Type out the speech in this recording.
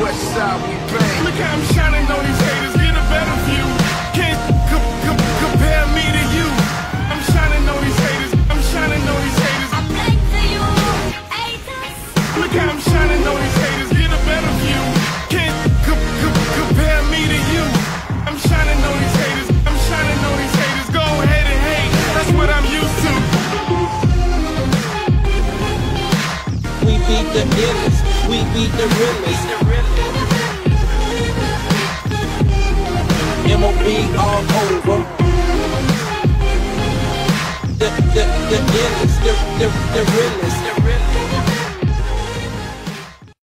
West side, we bang. Look how I'm shining on these haters, get a better view. Can't c- c- compare me to you. I'm shining on these haters, I'm shining on these haters. I beg to you, haters. Look how I'm shining on these haters, get a better view. Can't c- c- compare me to you. I'm shining on these haters, I'm shining on these haters. Go ahead and hate, that's what I'm used to. We beat the illest, we the realest. MOB all over. The, the, the illest, the, the, the realest.